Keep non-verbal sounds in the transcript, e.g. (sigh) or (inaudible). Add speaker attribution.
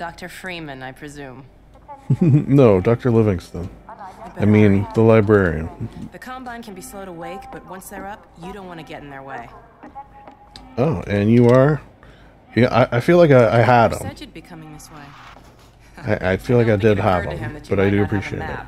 Speaker 1: Dr. Freeman, I presume. (laughs)
Speaker 2: no, Dr. Livingstone. I mean, the librarian.
Speaker 1: The Combine can be slow to wake, but once they're up, you don't want to get in their way.
Speaker 2: Oh, and you are? Yeah, I, I feel like I, I had
Speaker 1: You
Speaker 2: him.
Speaker 1: said you'd be coming this way.
Speaker 2: I, I feel like I did have
Speaker 1: him
Speaker 2: but I do appreciate it.